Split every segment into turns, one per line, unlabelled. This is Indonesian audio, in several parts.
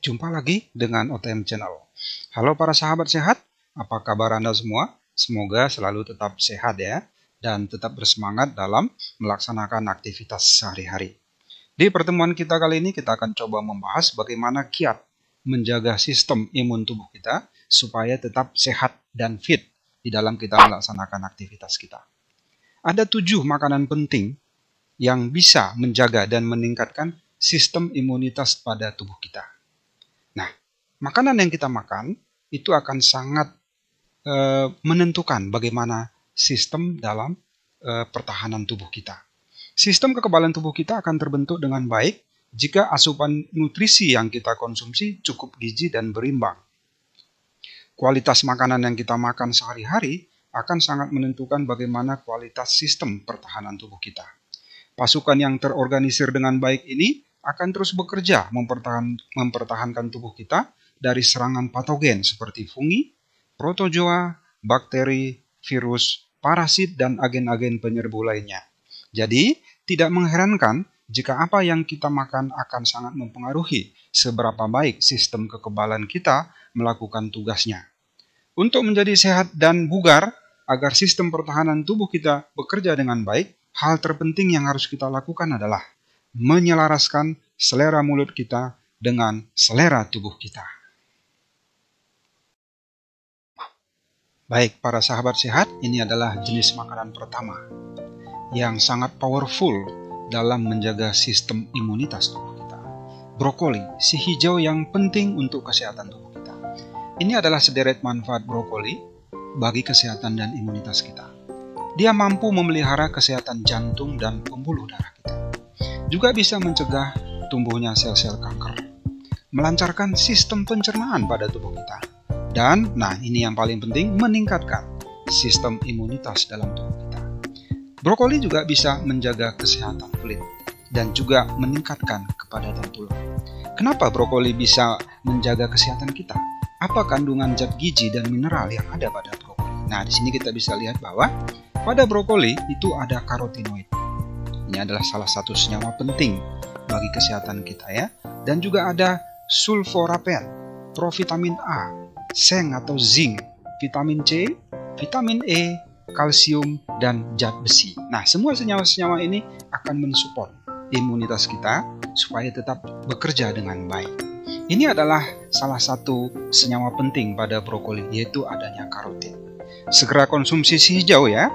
jumpa lagi dengan OTM Channel. Halo para sahabat sehat, apa kabar Anda semua? Semoga selalu tetap sehat ya, dan tetap bersemangat dalam melaksanakan aktivitas sehari-hari. Di pertemuan kita kali ini kita akan coba membahas bagaimana kiat menjaga sistem imun tubuh kita supaya tetap sehat dan fit di dalam kita melaksanakan aktivitas kita. Ada tujuh makanan penting yang bisa menjaga dan meningkatkan sistem imunitas pada tubuh kita. Makanan yang kita makan itu akan sangat e, menentukan bagaimana sistem dalam e, pertahanan tubuh kita. Sistem kekebalan tubuh kita akan terbentuk dengan baik jika asupan nutrisi yang kita konsumsi cukup gizi dan berimbang. Kualitas makanan yang kita makan sehari-hari akan sangat menentukan bagaimana kualitas sistem pertahanan tubuh kita. Pasukan yang terorganisir dengan baik ini akan terus bekerja mempertahan, mempertahankan tubuh kita dari serangan patogen seperti fungi, protozoa, bakteri, virus, parasit, dan agen-agen penyerbu lainnya. Jadi, tidak mengherankan jika apa yang kita makan akan sangat mempengaruhi seberapa baik sistem kekebalan kita melakukan tugasnya. Untuk menjadi sehat dan bugar, agar sistem pertahanan tubuh kita bekerja dengan baik, hal terpenting yang harus kita lakukan adalah menyelaraskan selera mulut kita dengan selera tubuh kita. Baik, para sahabat sehat, ini adalah jenis makanan pertama yang sangat powerful dalam menjaga sistem imunitas tubuh kita. Brokoli, si hijau yang penting untuk kesehatan tubuh kita. Ini adalah sederet manfaat brokoli bagi kesehatan dan imunitas kita. Dia mampu memelihara kesehatan jantung dan pembuluh darah kita. Juga bisa mencegah tumbuhnya sel-sel kanker. Melancarkan sistem pencernaan pada tubuh kita. Dan, nah ini yang paling penting, meningkatkan sistem imunitas dalam tubuh kita. Brokoli juga bisa menjaga kesehatan kulit dan juga meningkatkan kepadatan tulang. Kenapa brokoli bisa menjaga kesehatan kita? Apa kandungan zat gizi dan mineral yang ada pada brokoli? Nah, di sini kita bisa lihat bahwa pada brokoli itu ada karotinoid. Ini adalah salah satu senyawa penting bagi kesehatan kita ya. Dan juga ada sulforapen, provitamin A, seng atau zinc, vitamin C, vitamin E, kalsium, dan zat besi. Nah, semua senyawa-senyawa ini akan mensupport imunitas kita supaya tetap bekerja dengan baik. Ini adalah salah satu senyawa penting pada brokoli, yaitu adanya karotin. Segera konsumsi si hijau ya.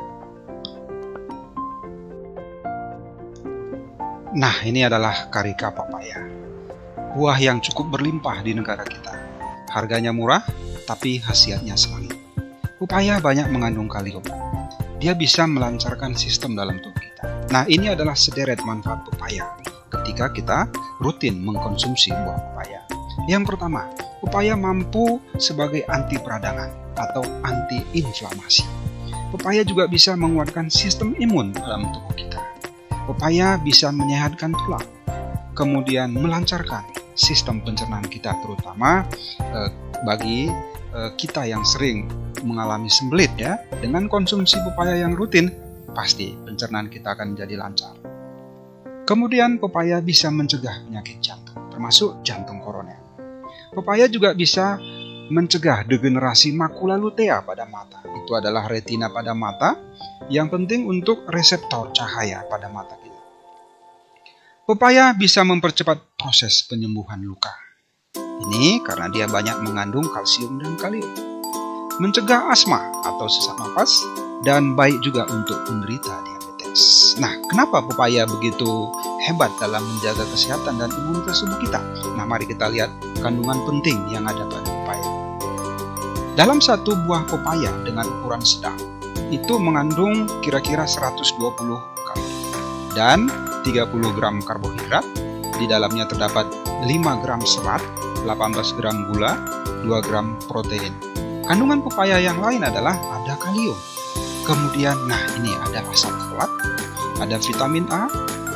Nah, ini adalah karika papaya. Buah yang cukup berlimpah di negara kita. Harganya murah, tapi khasiatnya selangit. Pepaya banyak mengandung kalium dia bisa melancarkan sistem dalam tubuh kita. Nah, ini adalah sederet manfaat pepaya ketika kita rutin mengkonsumsi buah pepaya. Yang pertama, pepaya mampu sebagai anti peradangan atau anti inflamasi. Pepaya juga bisa menguatkan sistem imun dalam tubuh kita. Pepaya bisa menyehatkan tulang, kemudian melancarkan sistem pencernaan kita terutama eh, bagi eh, kita yang sering mengalami sembelit ya, dengan konsumsi pepaya yang rutin, pasti pencernaan kita akan jadi lancar. Kemudian pepaya bisa mencegah penyakit jantung, termasuk jantung koroner. Pepaya juga bisa mencegah degenerasi makula lutea pada mata. Itu adalah retina pada mata yang penting untuk reseptor cahaya pada mata kita. Pepaya bisa mempercepat proses penyembuhan luka. Ini karena dia banyak mengandung kalsium dan kalium mencegah asma atau sesak nafas, dan baik juga untuk penderita diabetes. Nah, kenapa pepaya begitu hebat dalam menjaga kesehatan dan imunitas tubuh kita? Nah, mari kita lihat kandungan penting yang ada pada pepaya. Dalam satu buah pepaya dengan ukuran sedang, itu mengandung kira-kira 120 kalori dan 30 gram karbohidrat. Di dalamnya terdapat 5 gram serat, 18 gram gula, 2 gram protein. Kandungan pepaya yang lain adalah ada kalium. Kemudian, nah ini ada asam folat, ada vitamin A,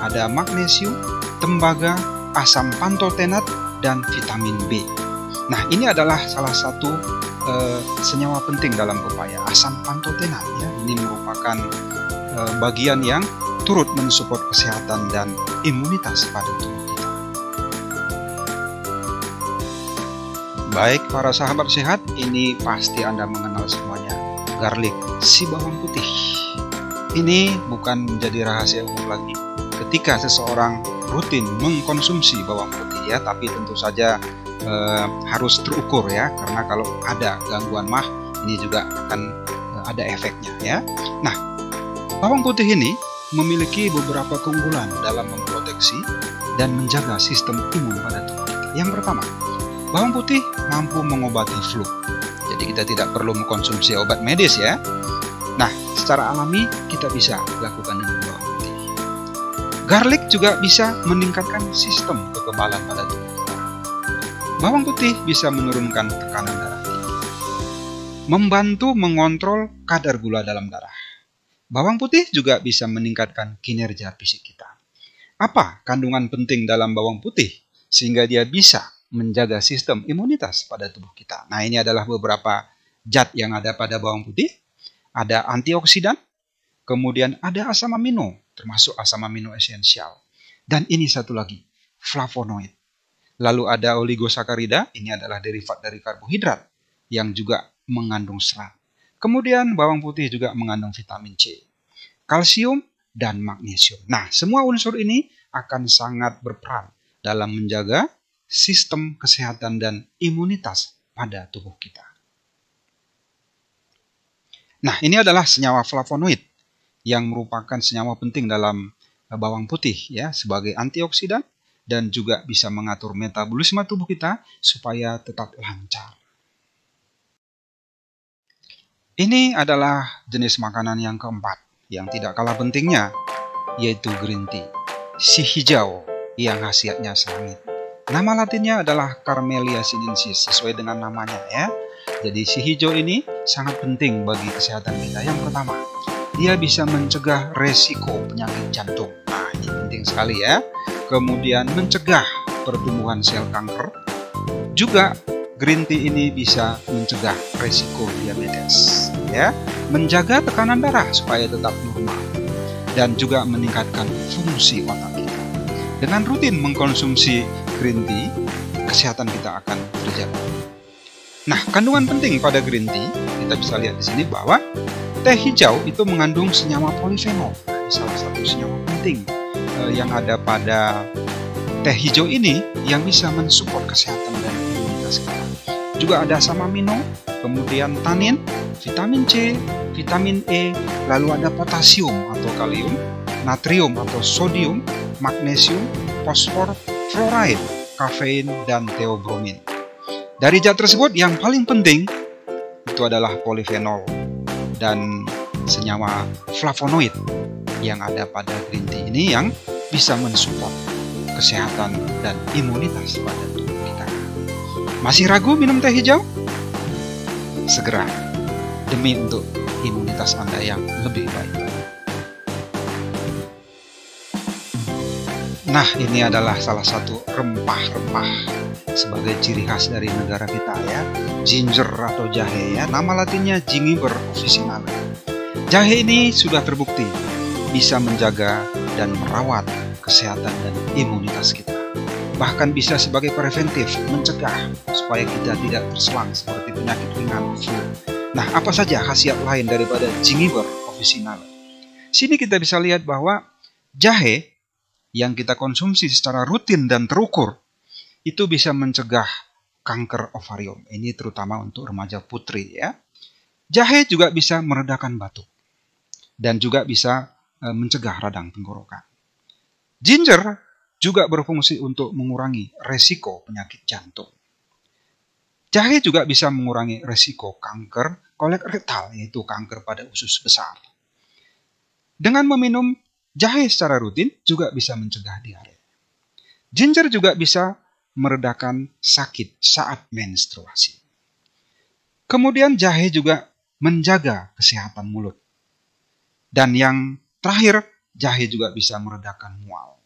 ada magnesium, tembaga, asam pantotenat, dan vitamin B. Nah, ini adalah salah satu uh, senyawa penting dalam pepaya, asam pantotenat. Ya. Ini merupakan uh, bagian yang turut mensupport kesehatan dan imunitas pada tubuh kita. Baik para sahabat sehat, ini pasti Anda mengenal semuanya. Garlic, si bawang putih. Ini bukan menjadi rahasia umum lagi. Ketika seseorang rutin mengkonsumsi bawang putih ya, tapi tentu saja eh, harus terukur ya, karena kalau ada gangguan mah ini juga akan eh, ada efeknya ya. Nah, bawang putih ini memiliki beberapa keunggulan dalam memproteksi dan menjaga sistem imun pada tubuh. Yang pertama, bawang putih mampu mengobati flu. Jadi kita tidak perlu mengkonsumsi obat medis ya. Nah, secara alami kita bisa lakukan dengan bawang putih. Garlic juga bisa meningkatkan sistem kekebalan pada tubuh. Bawang putih bisa menurunkan tekanan darah tinggi. Membantu mengontrol kadar gula dalam darah. Bawang putih juga bisa meningkatkan kinerja fisik kita. Apa kandungan penting dalam bawang putih sehingga dia bisa menjaga sistem imunitas pada tubuh kita? Nah, ini adalah beberapa zat yang ada pada bawang putih. Ada antioksidan, kemudian ada asam amino, termasuk asam amino esensial. Dan ini satu lagi, flavonoid. Lalu ada oligosakarida, ini adalah derivat dari karbohidrat yang juga mengandung serat. Kemudian bawang putih juga mengandung vitamin C, kalsium, dan magnesium. Nah, semua unsur ini akan sangat berperan dalam menjaga sistem kesehatan dan imunitas pada tubuh kita. Nah, ini adalah senyawa flavonoid yang merupakan senyawa penting dalam eh, bawang putih ya sebagai antioksidan dan juga bisa mengatur metabolisme tubuh kita supaya tetap lancar. Ini adalah jenis makanan yang keempat yang tidak kalah pentingnya, yaitu green tea, si hijau yang khasiatnya selangit. Nama latinnya adalah Carmelia sinensis sesuai dengan namanya ya. Jadi si hijau ini sangat penting bagi kesehatan kita. Yang pertama, dia bisa mencegah resiko penyakit jantung. Nah, ini penting sekali ya. Kemudian mencegah pertumbuhan sel kanker. Juga green tea ini bisa mencegah resiko diabetes ya menjaga tekanan darah supaya tetap normal dan juga meningkatkan fungsi otak kita. Dengan rutin mengkonsumsi green tea kesehatan kita akan terjaga nah kandungan penting pada green tea kita bisa lihat di sini bahwa teh hijau itu mengandung senyawa polifenol salah satu senyawa penting eh, yang ada pada teh hijau ini yang bisa mensupport kesehatan dan imunitas kita. Juga ada asam amino, kemudian tanin, vitamin C, vitamin E, lalu ada potasium atau kalium, natrium atau sodium, magnesium, fosfor, fluoride, kafein, dan theobromin. Dari zat tersebut yang paling penting itu adalah polifenol dan senyawa flavonoid yang ada pada green tea ini yang bisa mensupport kesehatan dan imunitas pada tubuh kita. Masih ragu minum teh hijau? Segera, demi untuk imunitas Anda yang lebih baik. Nah, ini adalah salah satu rempah-rempah sebagai ciri khas dari negara kita ya. Ginger atau jahe ya. Nama latinnya Gingiber officinale. Jahe ini sudah terbukti bisa menjaga dan merawat kesehatan dan imunitas kita bahkan bisa sebagai preventif mencegah supaya kita tidak terselang seperti penyakit ringan. Nah, apa saja khasiat lain daripada gingiber officinale? Sini kita bisa lihat bahwa jahe yang kita konsumsi secara rutin dan terukur itu bisa mencegah kanker ovarium. Ini terutama untuk remaja putri ya. Jahe juga bisa meredakan batuk dan juga bisa eh, mencegah radang tenggorokan. Ginger juga berfungsi untuk mengurangi resiko penyakit jantung. Jahe juga bisa mengurangi resiko kanker kolorektal, yaitu kanker pada usus besar. Dengan meminum jahe secara rutin juga bisa mencegah diare. Ginger juga bisa meredakan sakit saat menstruasi. Kemudian jahe juga menjaga kesehatan mulut. Dan yang terakhir, jahe juga bisa meredakan mual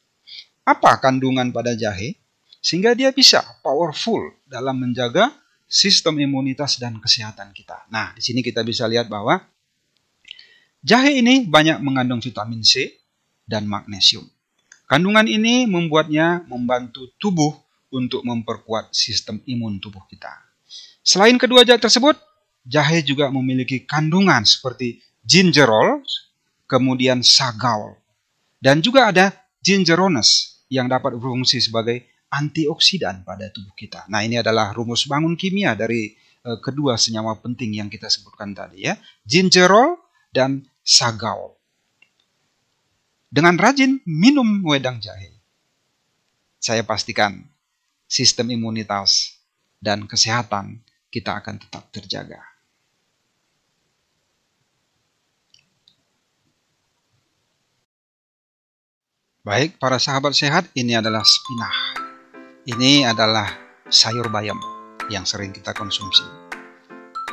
apa kandungan pada jahe sehingga dia bisa powerful dalam menjaga sistem imunitas dan kesehatan kita. Nah, di sini kita bisa lihat bahwa jahe ini banyak mengandung vitamin C dan magnesium. Kandungan ini membuatnya membantu tubuh untuk memperkuat sistem imun tubuh kita. Selain kedua zat tersebut, jahe juga memiliki kandungan seperti gingerol, kemudian sagol, dan juga ada gingerones yang dapat berfungsi sebagai antioksidan pada tubuh kita. Nah, ini adalah rumus bangun kimia dari uh, kedua senyawa penting yang kita sebutkan tadi ya, gingerol dan sagol. Dengan rajin minum wedang jahe, saya pastikan sistem imunitas dan kesehatan kita akan tetap terjaga. Baik, para sahabat sehat, ini adalah spinach. Ini adalah sayur bayam yang sering kita konsumsi.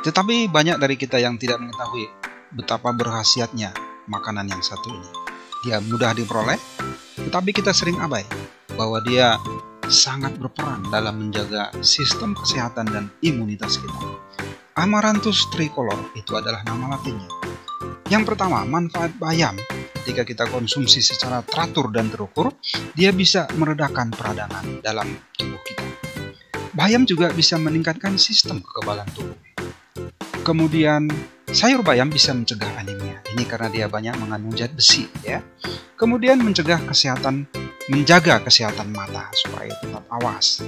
Tetapi banyak dari kita yang tidak mengetahui betapa berhasiatnya makanan yang satu ini. Dia mudah diperoleh, tetapi kita sering abai bahwa dia sangat berperan dalam menjaga sistem kesehatan dan imunitas kita. Amaranthus tricolor itu adalah nama latinnya. Yang pertama, manfaat bayam ketika kita konsumsi secara teratur dan terukur, dia bisa meredakan peradangan dalam tubuh kita. Bayam juga bisa meningkatkan sistem kekebalan tubuh. Kemudian sayur bayam bisa mencegah anemia. Ini karena dia banyak mengandung zat besi ya. Kemudian mencegah kesehatan menjaga kesehatan mata supaya tetap awas.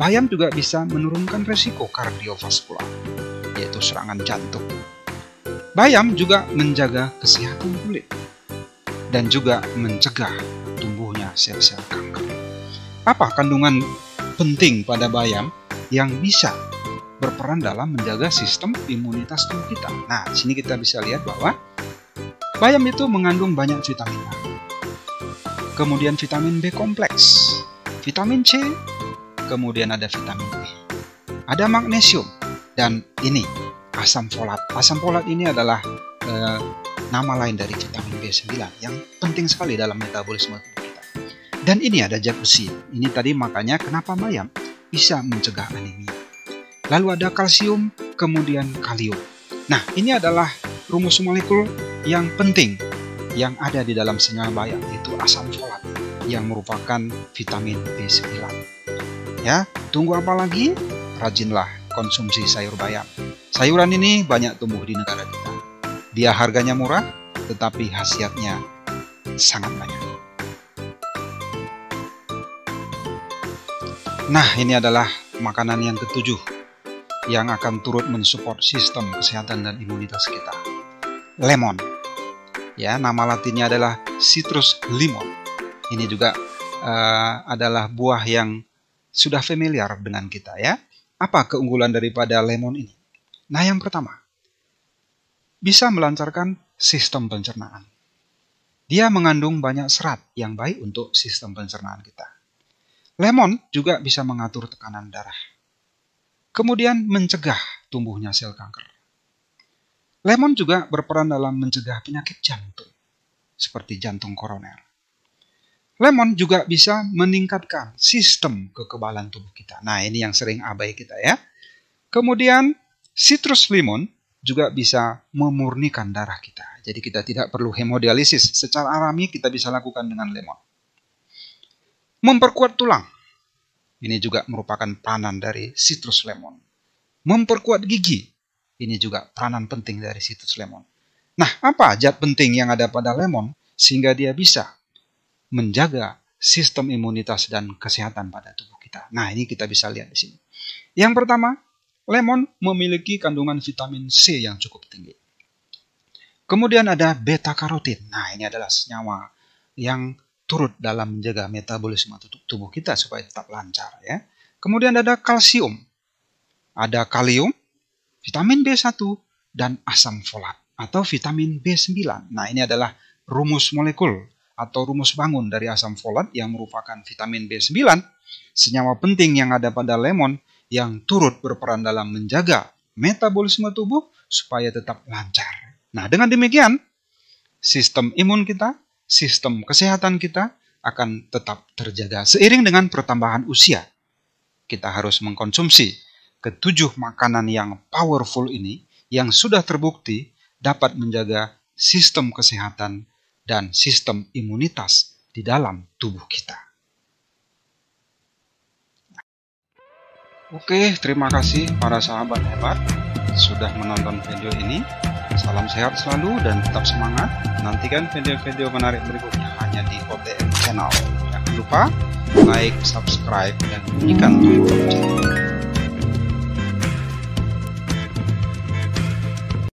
Bayam juga bisa menurunkan resiko kardiovaskular, yaitu serangan jantung. Bayam juga menjaga kesehatan kulit dan juga mencegah tumbuhnya sel-sel kanker. Apa kandungan penting pada bayam yang bisa berperan dalam menjaga sistem imunitas tubuh kita. Nah, sini kita bisa lihat bahwa bayam itu mengandung banyak vitamin A. Kemudian vitamin B kompleks, vitamin C, kemudian ada vitamin E. Ada magnesium dan ini asam folat. Asam folat ini adalah eh, nama lain dari vitamin B9 yang penting sekali dalam metabolisme tubuh kita. Dan ini ada zat besi. Ini tadi makanya kenapa bayam bisa mencegah anemia. Lalu ada kalsium, kemudian kalium. Nah, ini adalah rumus molekul yang penting yang ada di dalam senyawa bayam yaitu asam folat yang merupakan vitamin B9. Ya, tunggu apa lagi? Rajinlah konsumsi sayur bayam. Sayuran ini banyak tumbuh di negara kita. Dia harganya murah, tetapi khasiatnya sangat banyak. Nah, ini adalah makanan yang ketujuh yang akan turut mensupport sistem kesehatan dan imunitas kita. Lemon. Ya, nama latinnya adalah citrus limon. Ini juga uh, adalah buah yang sudah familiar dengan kita ya. Apa keunggulan daripada lemon ini? Nah, yang pertama, bisa melancarkan sistem pencernaan. Dia mengandung banyak serat yang baik untuk sistem pencernaan kita. Lemon juga bisa mengatur tekanan darah kemudian mencegah tumbuhnya sel kanker. Lemon juga berperan dalam mencegah penyakit jantung, seperti jantung koroner. Lemon juga bisa meningkatkan sistem kekebalan tubuh kita. Nah, ini yang sering abai kita ya. Kemudian, citrus lemon juga bisa memurnikan darah kita. Jadi kita tidak perlu hemodialisis. Secara alami kita bisa lakukan dengan lemon. Memperkuat tulang. Ini juga merupakan peranan dari citrus lemon. Memperkuat gigi. Ini juga peranan penting dari citrus lemon. Nah, apa zat penting yang ada pada lemon sehingga dia bisa menjaga sistem imunitas dan kesehatan pada tubuh kita. Nah, ini kita bisa lihat di sini. Yang pertama, lemon memiliki kandungan vitamin C yang cukup tinggi. Kemudian ada beta karotin. Nah, ini adalah senyawa yang turut dalam menjaga metabolisme tubuh kita supaya tetap lancar ya. Kemudian ada kalsium, ada kalium, vitamin B1 dan asam folat atau vitamin B9. Nah, ini adalah rumus molekul atau rumus bangun dari asam folat yang merupakan vitamin B9, senyawa penting yang ada pada lemon yang turut berperan dalam menjaga metabolisme tubuh supaya tetap lancar. Nah, dengan demikian sistem imun kita sistem kesehatan kita akan tetap terjaga. Seiring dengan pertambahan usia, kita harus mengkonsumsi ketujuh makanan yang powerful ini yang sudah terbukti dapat menjaga sistem kesehatan dan sistem imunitas di dalam tubuh kita. Oke, terima kasih para sahabat hebat sudah menonton video ini. Salam sehat selalu dan tetap semangat. Nantikan video-video menarik berikutnya hanya di OTM Channel. Jangan lupa like, subscribe, dan bunyikan tombol lonceng.